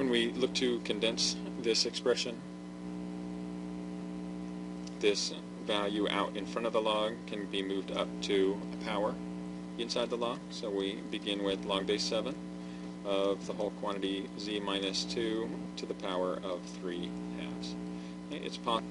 When we look to condense this expression, this value out in front of the log can be moved up to a power inside the log. So we begin with log base 7 of the whole quantity z minus 2 to the power of 3 halves. It's possible